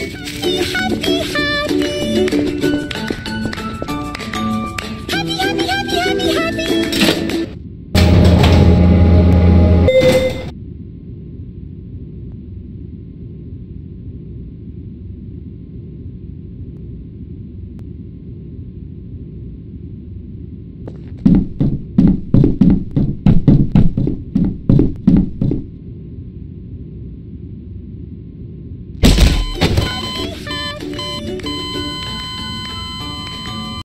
happy, happy.